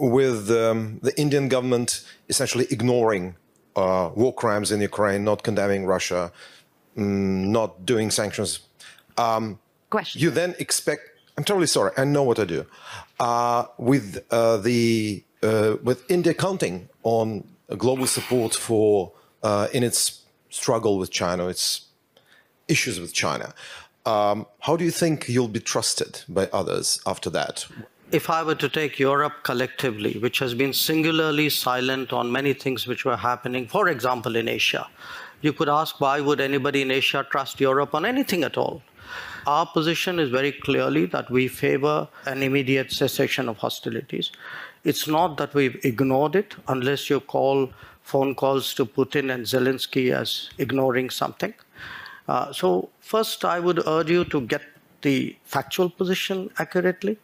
with um, the Indian government essentially ignoring uh, war crimes in Ukraine, not condemning Russia, mm, not doing sanctions. Um, Question. you then expect. I'm totally sorry. I know what I do. Uh, with uh, the uh, with India counting on global support for uh, in its struggle with China, its issues with China. Um, how do you think you'll be trusted by others after that? If I were to take Europe collectively, which has been singularly silent on many things which were happening, for example, in Asia, you could ask why would anybody in Asia trust Europe on anything at all? Our position is very clearly that we favor an immediate cessation of hostilities. It's not that we've ignored it, unless you call phone calls to Putin and Zelensky as ignoring something. Uh, so, first, I would urge you to get the factual position accurately.